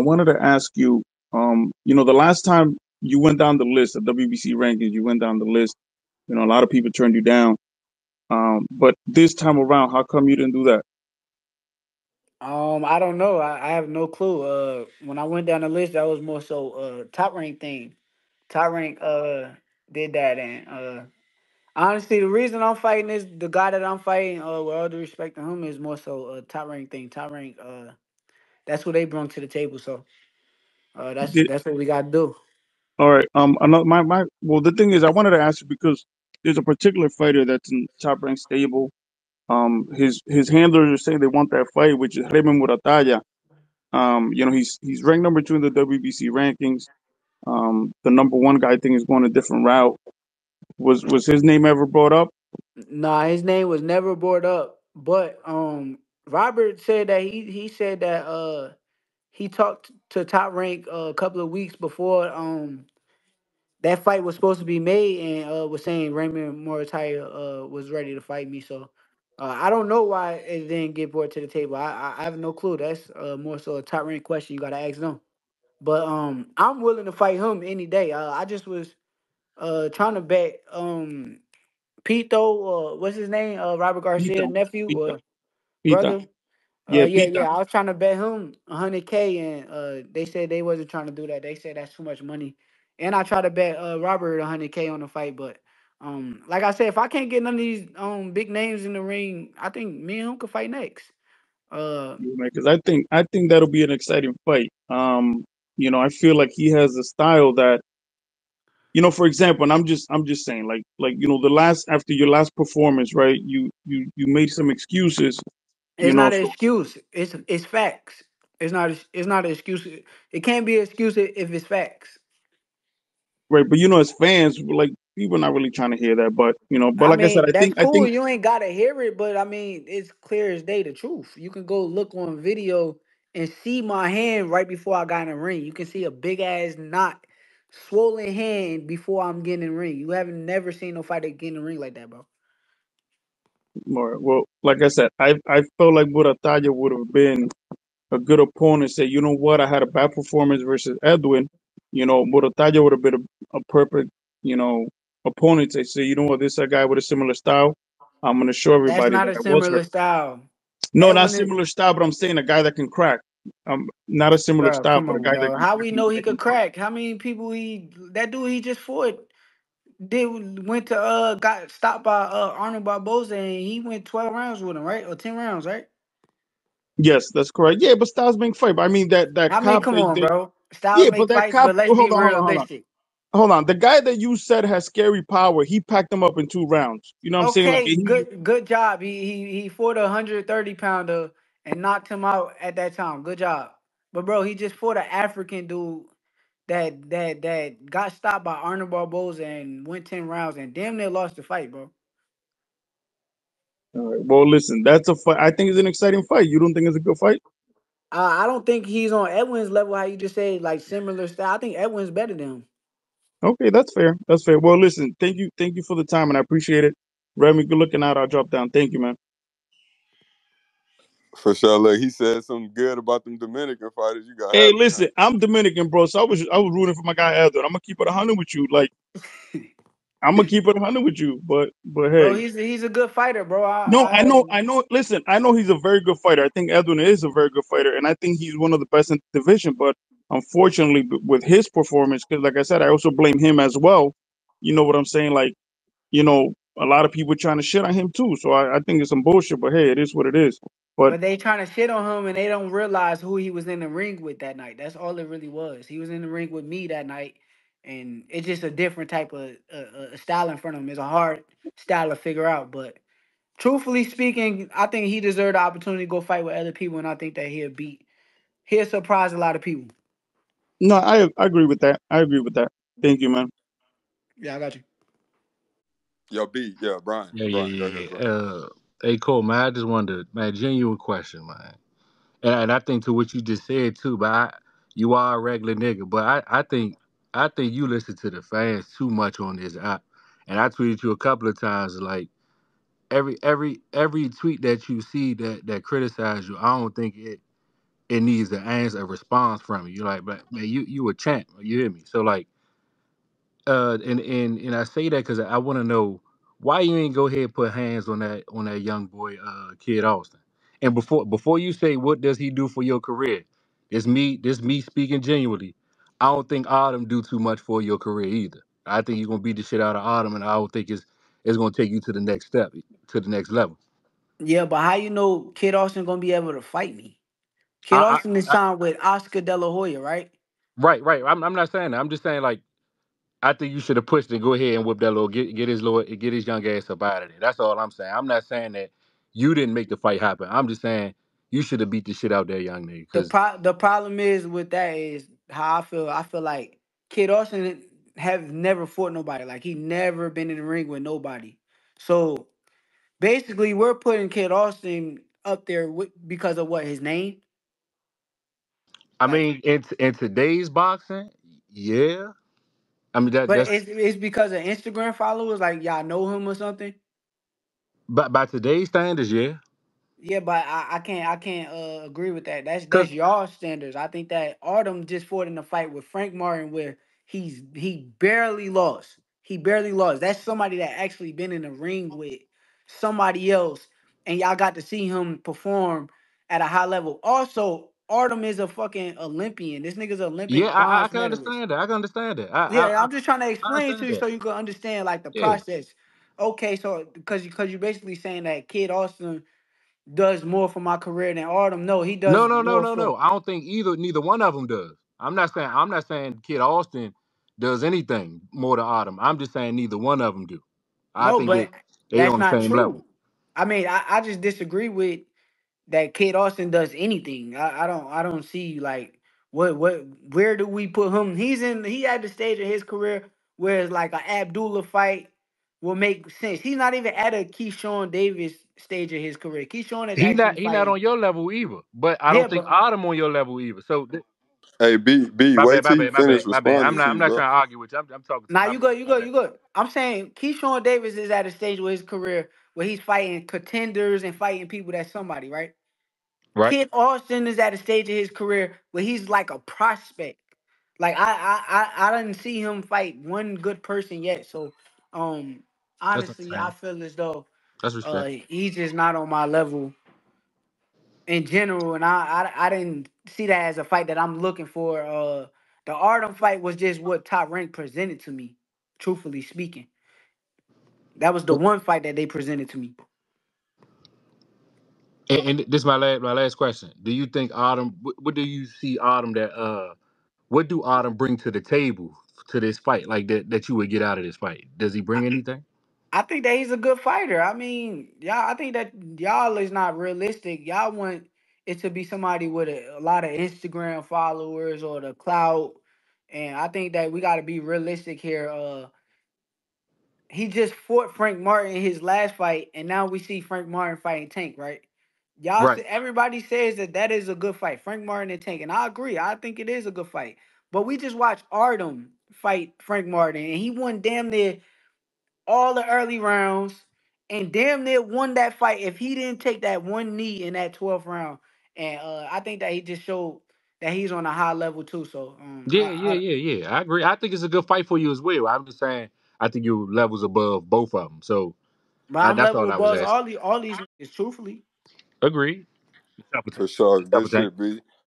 I wanted to ask you, um, you know, the last time you went down the list of WBC rankings, you went down the list. You know, a lot of people turned you down. Um, but this time around, how come you didn't do that? Um, I don't know. I, I have no clue. Uh, when I went down the list, that was more so uh top rank thing. Top rank uh did that, and uh honestly, the reason I'm fighting is the guy that I'm fighting. Uh, with all due respect to him, is more so a top rank thing. Top rank. Uh, that's what they brought to the table. So, uh, that's that's what we got to do. all right. Um, another my my. Well, the thing is, I wanted to ask you because there's a particular fighter that's in top rank stable. Um, his his handlers are saying they want that fight, which is Raymond Muratalla. Um, you know, he's he's ranked number two in the WBC rankings. Um, the number one guy I think is going a different route. Was was his name ever brought up? Nah, his name was never brought up. But um, Robert said that he he said that uh he talked to Top Rank uh, a couple of weeks before um that fight was supposed to be made, and uh was saying Raymond Muratalla uh was ready to fight me. So uh, I don't know why it didn't get brought to the table. I I, I have no clue. That's uh more so a Top Rank question. You gotta ask them. But um, I'm willing to fight him any day. Uh, I just was uh trying to bet um Pito, uh, what's his name? Uh, Robert Garcia's nephew Pita, or Brother. Uh, Yeah, yeah, yeah. I was trying to bet him 100k, and uh, they said they wasn't trying to do that. They said that's too much money. And I tried to bet uh Robert 100k on the fight, but um, like I said, if I can't get none of these um big names in the ring, I think me and him could fight next. Uh, because I think I think that'll be an exciting fight. Um, you know, I feel like he has a style that, you know, for example, and I'm just I'm just saying, like like you know, the last after your last performance, right? You you you made some excuses, you it's know, not an excuse. It's it's facts. It's not. It's not an excuse. It can't be an excuse i- if it's facts. right? But you know, as fans, like people are not really trying to hear that. But you know, but I like I said, mean, I that's think I cool. think You ain't gotta hear it, but I mean, it's clear as day the truth. You can go look on video and see my hand right before I got in the ring. You can see a big ass knot, swollen hand before I'm getting in the ring. You haven't never seen no fighter get in the ring like that, bro. More well, like I said, I I felt like Muratalla would have been a good opponent. Say, you know what, I had a bad performance versus Edwin. You know, Muratalla would have been a, a perfect, you know, opponent to say, you know what, this is a guy with a similar style. I'm gonna show That's everybody not that a similar style. No, not Edwin is, similar style, but I'm saying a guy that can crack. Um, not a similar bro. style, but a on, guy that can How we know he can could crack. crack? How many people he that dude he just fought did went to uh got stopped by uh Arnold Barboza and he went twelve rounds with him, right? Or ten rounds, right? Yes, that's correct. Yeah, but Styles being fight. But I mean that that I mean, cop come they on, did. bro. Styles Yeah, but that fights, cop. but let's Hold be on, hold on, hold on. realistic. Hold on. The guy that you said has scary power, he packed him up in two rounds. You know what I'm saying? Like Okay, he, good good job. He he he fought a hundred thirty pounder and knocked him out at that time. Good job. But bro, he just fought an African dude that that that got stopped by Arnold Barboza and went ten rounds and damn near lost the fight, bro. All right. Well, listen, that's a fight. I think it's an exciting fight. You don't think it's a good fight? Uh, I don't think he's on Edwin's level. How you just say like similar style? I think Edwin's better than him. Okay, that's fair. That's fair. Well, listen, thank you, thank you for the time, and I appreciate it. Remy, good looking out. I'll drop down. Thank you, man. For sure. Look, he said something good about them Dominican fighters. You got Hey, happy, listen, I'm Dominican, bro, so I was I was rooting for my guy Edwin. I'm gonna keep it hundred with you. Like I'm gonna keep it hundred with you. But but Bro, hey, he's he's a good fighter, bro. I, no, I I know, I know. Listen, I know he's a very good fighter. I think Edwin is a very good fighter, and I think he's one of the best in the division. But unfortunately, b- with his performance, because like I said, I also blame him as well. You know what I'm saying? Like you know, a lot of people trying to shit on him too. So I, I think it's some bullshit. But hey, it is what it is. But But they trying to shit on him and they don't realize who he was in the ring with that night. That's all it really was. He was in the ring with me that night, and it's just a different type of uh, uh, style in front of him. It's a hard style to figure out. But truthfully speaking, I think he deserved the opportunity to go fight with other people, and I think that he'll beat, he'll surprise a lot of people. no, I I agree with that. I agree with that. Thank you, man. Yeah, I got you. Yo, B, yeah, Brian. Yeah, yeah, Brian, go yeah, ahead, yeah. bro. Uh, hey, Cole, man, I just wanted to, man, genuine question, man. And, and I think to what you just said too, but I, you are a regular nigga, but I, I think, I think you listen to the fans too much on this app. And I tweeted you a couple of times, like every every every tweet that you see that that criticize you, I don't think it it needs an answer, a response from you. You're like, but man, you you a champ. You hear me? So like, uh, and and and I say that because I want to know why you ain't go ahead and put hands on that on that young boy, uh, Kid Austin. And before before you say what does he do for your career, it's me this me speaking genuinely. I don't think Artem do too much for your career either. I think you're gonna beat the shit out of Artem, and I don't think it's it's gonna take you to the next step, to the next level. Yeah, but how you know Kid Austin gonna be able to fight me? Kid I, Austin is I, I signed with Oscar De La Hoya, right? right, right. I'm, I'm not saying that. I'm just saying like I think you should have pushed and go ahead and whip that little get get his little get his young ass up out of there. That's all I'm saying. I'm not saying that you didn't make the fight happen. I'm just saying you should have beat the shit out that young nigga. The pro the problem is with that is how I feel. I feel like Kid Austin have never fought nobody. Like he never been in the ring with nobody. So basically, we're putting Kid Austin up there with, because of what his name. I Like, mean, in in today's boxing, yeah. I mean that but that's it's it's because of Instagram followers. Like y'all know him or something. by by today's standards, yeah. Yeah, but I, I can't I can't uh, agree with that. That's Cause that's y'all standards. I think that Artem just fought in a fight with Frank Martin where he's he barely lost. He barely lost. That's somebody that actually been in the ring with somebody else, and y'all got to see him perform at a high level. Also, Artem is a fucking Olympian. This nigga's Olympian. yeah, I I can medalist. understand that. I can understand that. I Yeah, I, I'm just trying to explain to you that. so you can understand like the Yeah. process. Okay, so because you because you're basically saying that Kid Austin does more for my career than Artem. No, he does no, no, no, no, for no. I don't think either neither one of them does. I'm not saying I'm not saying Kid Austin does anything more than Artem. I'm just saying neither one of them do. I no, think but they they that's on the not same level. true. I mean, I, I just disagree with that Kid Austin does anything. I, I don't I don't see like what what where do we put him? He's in he at the stage of his career where it's like an Abdullah fight will make sense. He's not even at a Keyshawn Davis stage of his career. Keyshawn is He actually not he not fighting. on your level either. But I Yeah, don't think but Artem on your level either. So th- Hey, B B, my wait bad, my till he bad, my finish bad, my bad. I'm responding not to I'm you, not bro. trying to argue with you. I'm, I'm talking to Now my you bad, good, you my good, bad. you good. I'm saying Keyshawn Davis is at a stage with his career where he's fighting contenders and fighting people that's somebody, right? Right? Kid Austin is at a stage of his career where he's like a prospect. Like I I I, I didn't see him fight one good person yet. So um That's honestly I feel as though That's uh respect. he's just not on my level in general. And I I, I didn't see that as a fight that I'm looking for. Uh the Artem fight was just what top rank presented to me, truthfully speaking. That was the one fight that they presented to me. And, and this is my last my last question. Do you think Artem what, what do you see Artem that uh what do Artem bring to the table to this fight like that that you would get out of this fight? Does he bring anything? I think that he's a good fighter. I mean, y'all, I think that y'all is not realistic. Y'all want it to be somebody with a, a lot of Instagram followers or the clout. And I think that we got to be realistic here. Uh, he just fought Frank Martin in his last fight, and now we see Frank Martin fighting Tank, right? Y'all, Right. everybody says that that is a good fight, Frank Martin and Tank, and I agree. I think it is a good fight. But we just watched Artem fight Frank Martin, and he won damn near all the early rounds, and damn near won that fight if he didn't take that one knee in that 12th round. And uh, I think that he just showed that he's on a high level too. So um, I, Yeah, yeah, I yeah, yeah. I agree. I think it's a good fight for you as well. I'm just saying I think you're levels above both of them. So but I, I'm that's level all I was above asking. all these all these niggas, truthfully. Agreed. Top. For sure. Top Good of ten. shit, B.